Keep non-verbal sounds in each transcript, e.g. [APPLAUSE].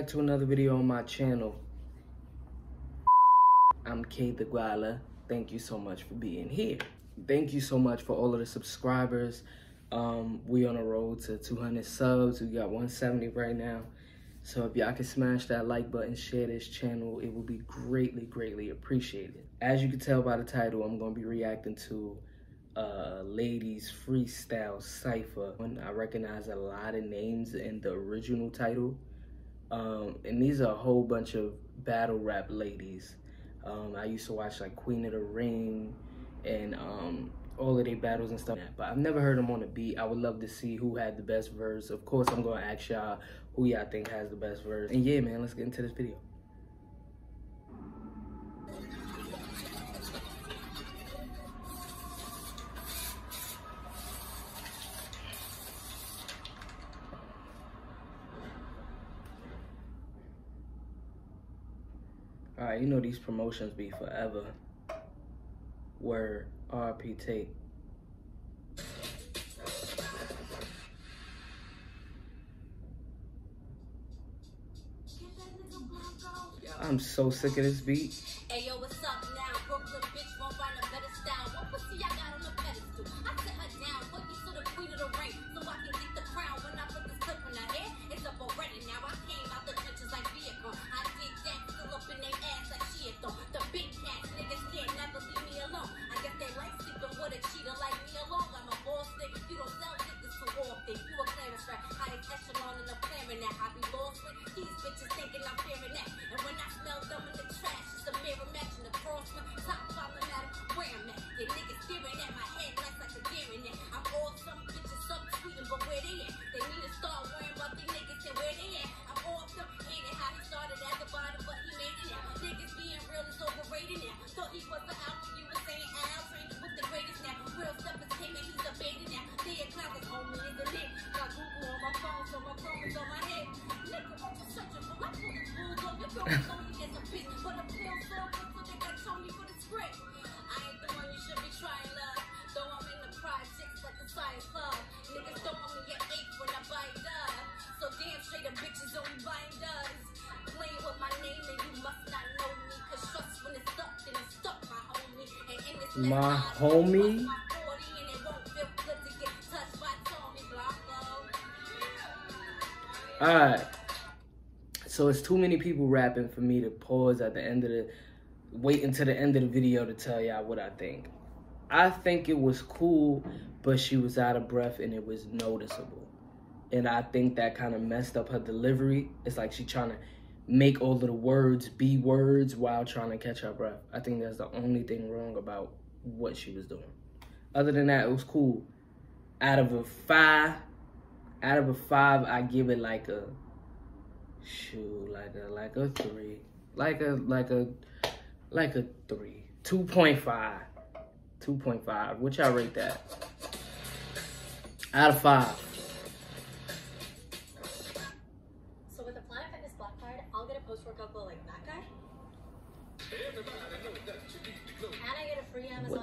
back to another video on my channel. I'm Kay the Guala. Thank you so much for being here. Thank you so much for all of the subscribers. Um, we on a road to 200 subs. We got 170 right now. So if y'all can smash that like button, share this channel, it will be greatly, greatly appreciated. As you can tell by the title, I'm gonna be reacting to uh, ladies freestyle cipher. I recognize a lot of names in the original title. Um, and these are a whole bunch of battle rap ladies. Um, I used to watch like Queen of the Ring and um, all of their battles and stuff. But I've never heard them on the beat. I would love to see who had the best verse. Of course, I'm gonna ask y'all who y'all think has the best verse. And yeah, man, let's get into this video. You know these promotions be forever. Where RP tape. I'm so sick of this beat. Damn straight the bitches only buying dubs. Playing with my name and you must not know me. Cause trust when it's stuck, then it's stuck, my homie. And in this My homie? my 40 and it won't feel good to get touched by Tommy Blanco. Alright. So it's too many people rapping for me to pause at the end of the wait until the end of the video to tell y'all what I think. I think it was cool, but she was out of breath and it was noticeable. And I think that kind of messed up her delivery. It's like she trying to make all of the words be words while trying to catch her breath. I think that's the only thing wrong about what she was doing. Other than that, it was cool. Out of a five, out of a five, I give it like a shoot, like a like a three, like a like a like a three, two point five, two point five. What y'all rate that? Out of five.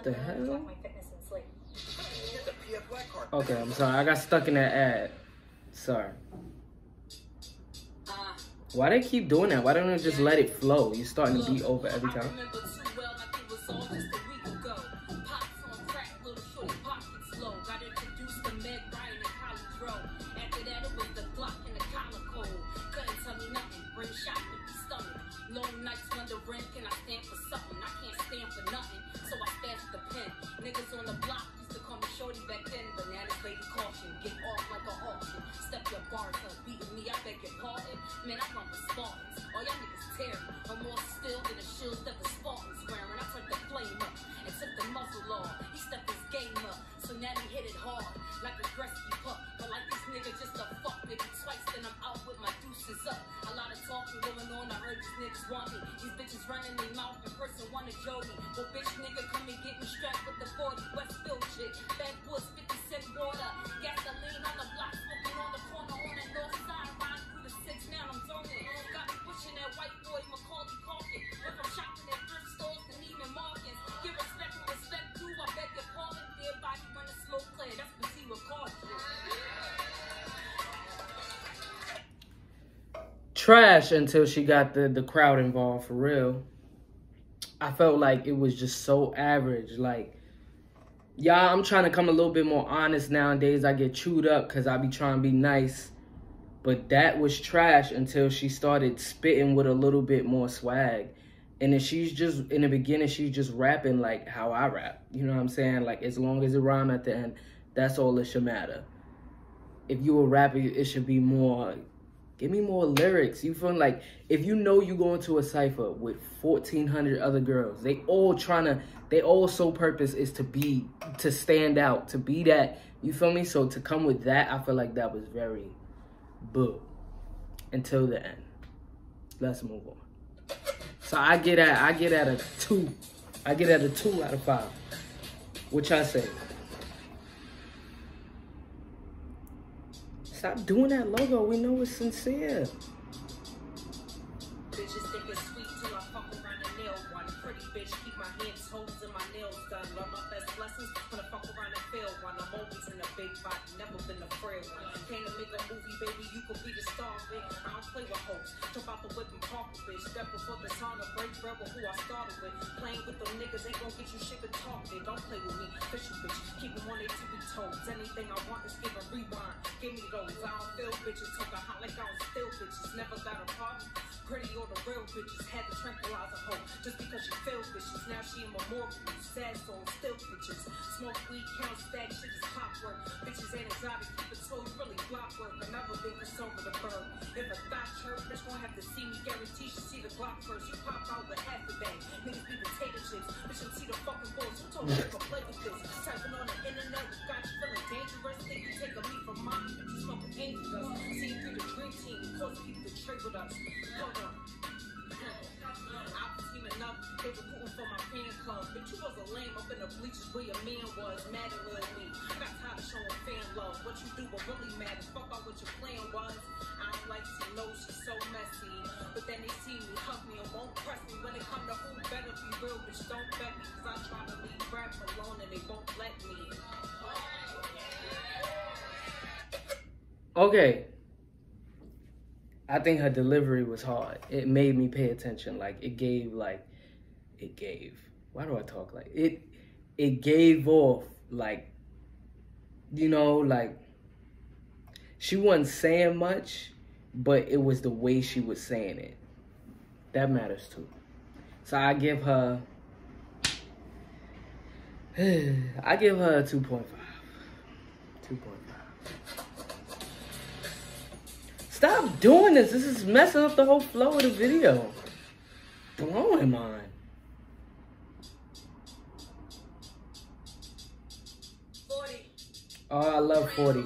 The hell? track my fitness and sleep. Okay, I'm sorry. I got stuck in that ad. Sorry. Ah. Why they keep doing that? Why don't they just let it flow? You're starting to beat over every time. Your bars up, beating me, I beg your pardon. Man, I run with Spartans. All y'all niggas tear me. I'm more still than the shields that the Spartans wearing. I turned the flame up and took the muzzle off. He stepped his game up, so now he hit it hard like a Gretzky puck. But like this nigga just a fuck, maybe twice, then I'm out with my deuces up. A lot of talking going on, I heard these niggas want me. These bitches running their mouth in person wanna joke me. Well, bitch nigga, come and get me strapped with the 40 Westfield chick. Backwoods, 50 cent water. Gasoline on the block, smoking on the side. Through the six, now I'm. Got me pushing that white boy Macaulay shopping at thrift stores and Markins. Give respect where respect I beg your pardon. That's what trash until she got the the crowd involved for real. I felt like it was just so average. Like, y'all, I'm trying to come a little bit more honest nowadays. I get chewed up because I be trying to be nice. But that was trash until she started spitting with a little bit more swag. And then she's just, in the beginning, she's just rapping like how I rap. You know what I'm saying? Like, as long as it rhyme at the end, that's all that should matter. If you a rapper, it should be more Give me more lyrics. You feel like if you know you go into a cipher with 1,400 other girls, they all trying to, they all sole purpose is to be, to stand out, to be that. You feel me? So to come with that, I feel like that was very boo until the end. Let's move on. So I get at, I get at a two. I get at a two out of five. Which I say. Stop doing that logo. We know it's sincere. Big body, never been a frail one. Came to make a movie, baby, you could be the star it. I don't play with hoes. Jump out the whip and park a bitch. Step before the to break with who I started with. Playing with them niggas ain't gonna get you shit to talk with. Don't play with me, fishy bitch. Keep them on their tippy toes. Anything I want is give a rewind. Give me those. I don't feel bitches. Talk a hot like I don't steal bitches. Never got a problem. Pretty or the real bitches. Had to tranquilize a hoe. Just because she feels bitches. Now she in memorial. Sad soul. Still bitches. Smoke weed, count stack. Shit is clockwork. Bitches exotic. Keep it so really block work. Never been this over the bird. If a thought hurt, bitch gon' have to see me. Guarantee she see the Glock first. You pop out with half the bag. Niggas be potato chips. Bitch, you see the fucking balls. Who told you to play with this? Typing on the internet. Got you feeling dangerous. Think you take a leap from mine. But you smoking angel dust. See through the dream team. Trade with us. Hold on. I was teaming up. They recruiting for my fan club. But you was a lame up in the bleachers where your man was. Mad at little me. Got tired of showing fan love. What you do what really matters. Fuck out what your plan was. I don't like to know she's so messy. But then they see me, hug me, and won't press me. When it come to who better be real, bitch, don't bet me. Cause I try to leave rap alone and they won't let me. Okay. I think her delivery was hard. It made me pay attention. Like it gave like it gave. Why do I talk like it it gave off like you know, like she wasn't saying much, but it was the way she was saying it. That matters too. So I give her [SIGHS] I give her a 2.5. 2.5. Stop doing this. This is messing up the whole flow of the video. Blowing mine. Oh, I love 40.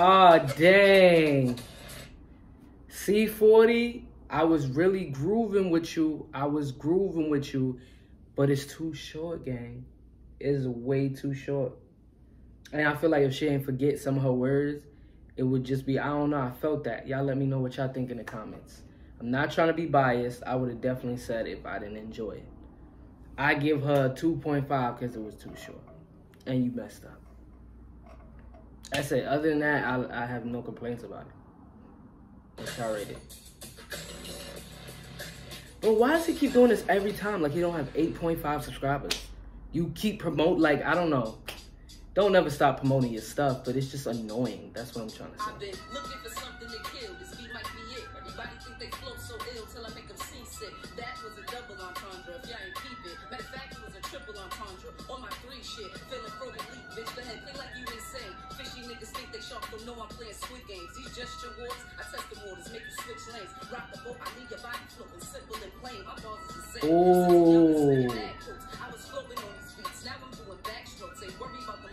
Ah, oh, dang. C40, I was really grooving with you. I was grooving with you, but it's too short, gang. It's way too short. And I feel like if she ain't forget some of her words, it would just be, I don't know, I felt that. Y'all let me know what y'all think in the comments. I'm not trying to be biased. I would have definitely said if I didn't enjoy it. I give her 2.5 because it was too short. And you messed up. I say, other than that, I, I have no complaints about it. It's rated. But why does he keep doing this every time? Like he don't have 8.5 subscribers. You keep promote like I don't know. Don't ever stop promoting your stuff, but it's just annoying. That's what I'm trying to say. I've been looking for something to kill. This beat might be it. Everybody think they flow so ill till I make them seasick. That was a double entendre. If y'all ain't keep it. Matter of fact, it was a triple entendre. On my three shit. Feeling pro elite, bitch. Go ahead, play like you insane. Fishy niggas think they sharp, don't know I'm playing squid games. These gesture wars, I test them orders, make you switch lanes. Rock the boat, I need your body floating, simple and plain. My bars is the same. Ooh. I was floating on these beats, now I'm doing backstrokes. Ain't worry about the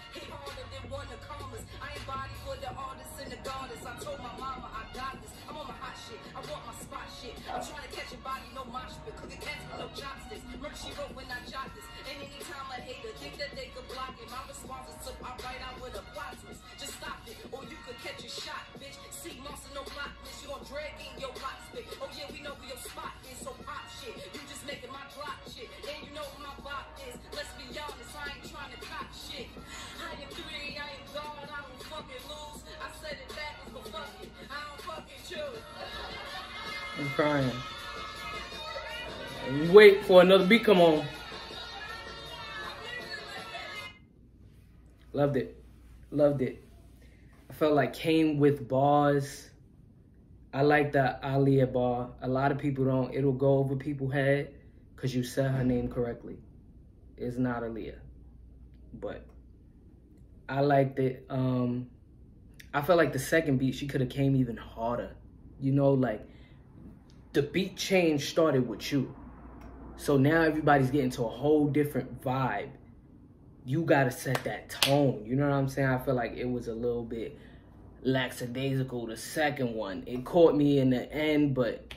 hit harder than commas. I ain't body for the artists and the goddess. I told my mama I got this. I'm on my hot shit. I want my spot shit. I'm trying to catch a body, no mosh pit. Cooking cats with no chopsticks. Merch she wrote when I jot this. And anytime a hater think that they could block it, my response is to I write out with a plot twist. Just stop it, or you could catch a shot, bitch. See monster, no block this. You gon' drag in your block spit. Oh yeah, we know where your spot is, so pop shit. You Crying. Wait for another beat. Come on. Loved it. Loved it. I felt like came with bars. I like the Aliyah bar. A lot of people don't. It'll go over people's head because you said her name correctly. It's not Aliyah. But I liked it. Um, I felt like the second beat, she could have came even harder. You know, like the beat change started with you. So now everybody's getting to a whole different vibe. You gotta set that tone. You know what I'm saying? I feel like it was a little bit lackadaisical, the second one. It caught me in the end, but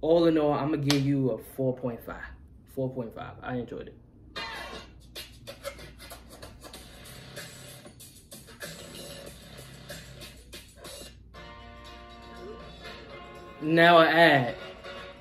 all in all, I'm gonna give you a 4.5. 4.5. I enjoyed it. Now I ad.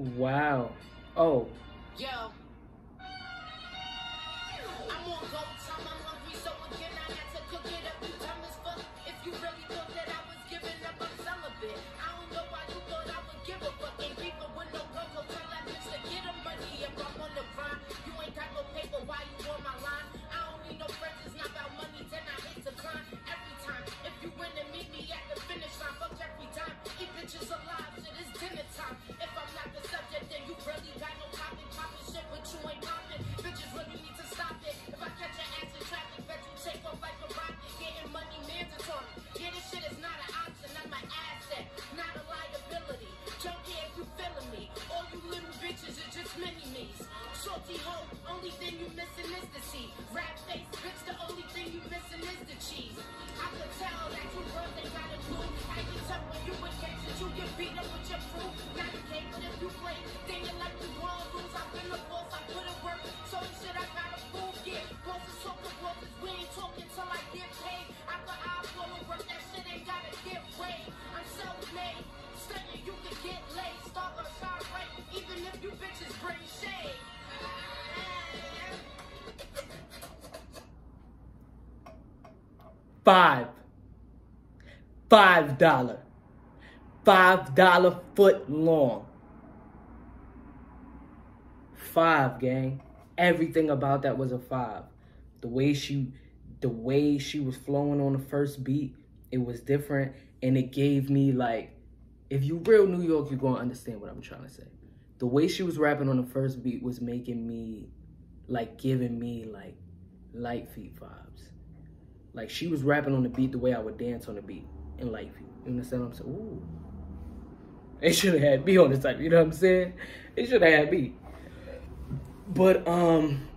Wow. Oh, Yo. Five. Five dollar. Five dollar foot long. Five, gang. Everything about that was a five. The way she the way she was flowing on the first beat, it was different. And it gave me like, if you real New York, you're gonna understand what I'm trying to say. The way she was rapping on the first beat was making me like giving me like light feet vibes. Like she was rapping on the beat the way I would dance on the beat in life. You understand what I'm saying? Ooh. They should have had me on this type, you know what I'm saying? They should have had me. But um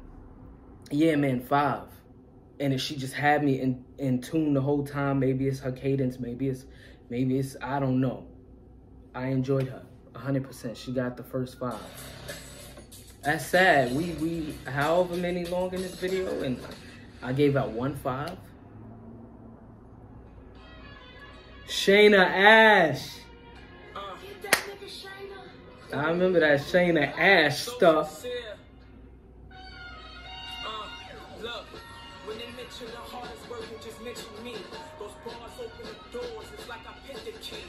yeah, man, five. And if she just had me in, in tune the whole time, maybe it's her cadence, maybe it's maybe it's I don't know. I enjoyed her. 100%. She got the first five. That's sad. We we however many long in this video and I gave out one five. Chayna Ash. I remember that Chayna Ash stuff. Uh, look, when they mention the hardest work, they just mention me. Those bars open the doors, it's like I picked the key.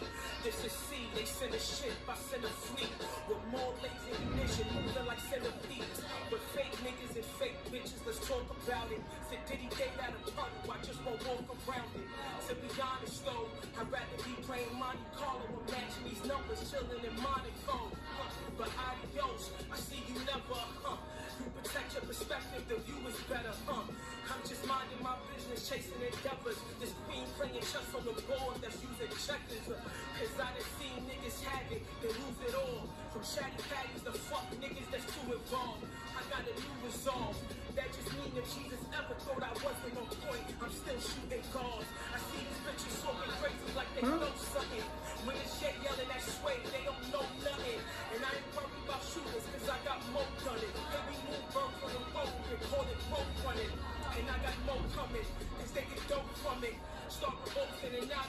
This is C, they send a ship, I send a fleet. With more lazy ignition, moving like centipede. With fake niggas and fake bitches, let's talk about it. Said Diddy gave out a puddle, I just won't walk around it. To be honest though, I'd rather be playing Monte Carlo or matching these numbers, chilling in Monaco. Huh, But adios, I see you never, huh? You protect your perspective, the view is better, huh? I'm just minding my business, chasing endeavors. This queen playing chess on the board that's using checkers. uh, Cause I done seen niggas have it, they lose it all. From chatty patties to fuck niggas that's too involved. I got a new resolve. That just mean if Jesus ever thought I wasn't on point, I'm still shooting calls. I see these bitches talking crazy like they know something. When it's shit yelling that sway, they don't know nothing. And I ain't worried about shooters, cause I got more done it. Then we move bird from the road and call it road running. And I got more coming, cause they get dope from it. Start provoking and now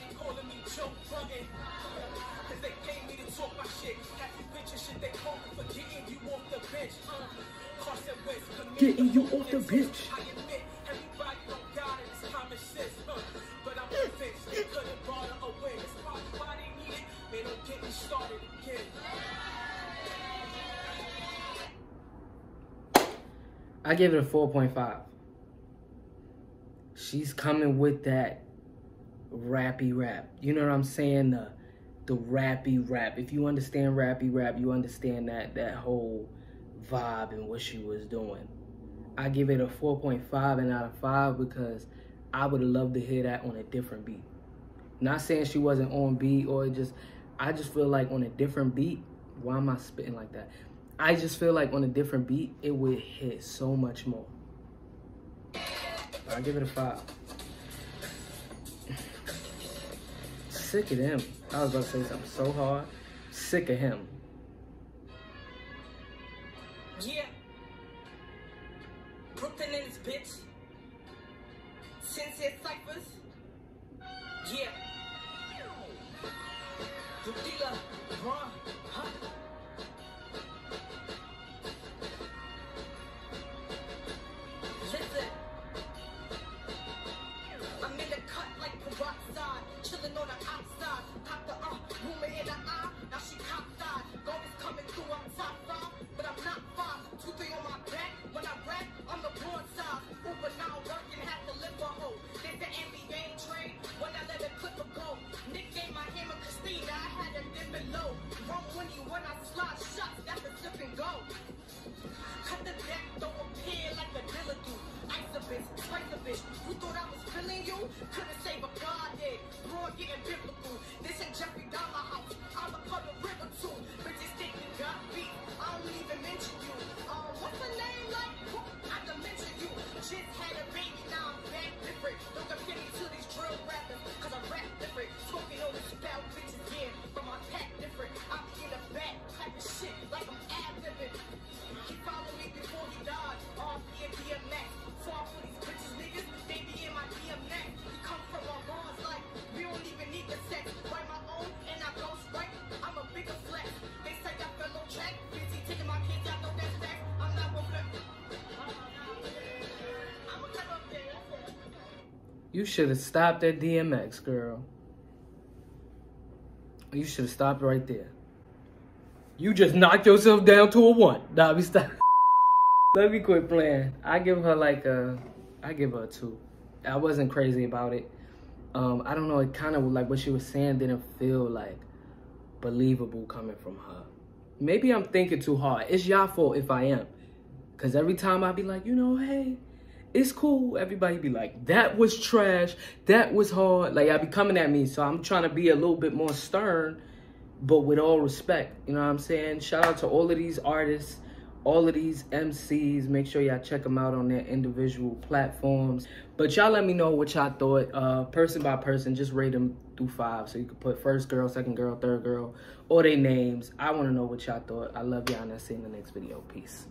started again. I give it a 4.5. She's coming with that rappy rap. You know what I'm saying? The the rappy rap. If you understand rappy rap, you understand that that whole vibe and what she was doing. I give it a 4.5 and out of 5 because I would have loved to hear that on a different beat. Not saying she wasn't on beat or just I just feel like on a different beat, why am I spitting like that? I just feel like on a different beat, it would hit so much more. I give it a five. Sick of him. I was about to say something so hard. Sick of him. Yeah. Brooklyn in this ciphers. You should have stopped at DMX, girl. You should have stopped right there. You just knocked yourself down to a one. Dobby, stop. [LAUGHS] Let me quit playing. I give her like a, I give her a two. I wasn't crazy about it. Um, I don't know. It kind of like what she was saying didn't feel like believable coming from her. Maybe I'm thinking too hard. It's y'all fault if I am. Cause every time I be like, you know, hey, it's cool. Everybody be like, that was trash. That was hard. Like, I be coming at me. So I'm trying to be a little bit more stern, but with all respect. You know what I'm saying? Shout out to all of these artists, all of these MCs. Make sure y'all check them out on their individual platforms. But y'all let me know what y'all thought. Uh, person by person, just rate them through five. So you can put first girl, second girl, third girl, or their names. I want to know what y'all thought. I love y'all and I'll see you in the next video. Peace.